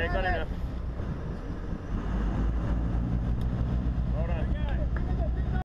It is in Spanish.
quedé con el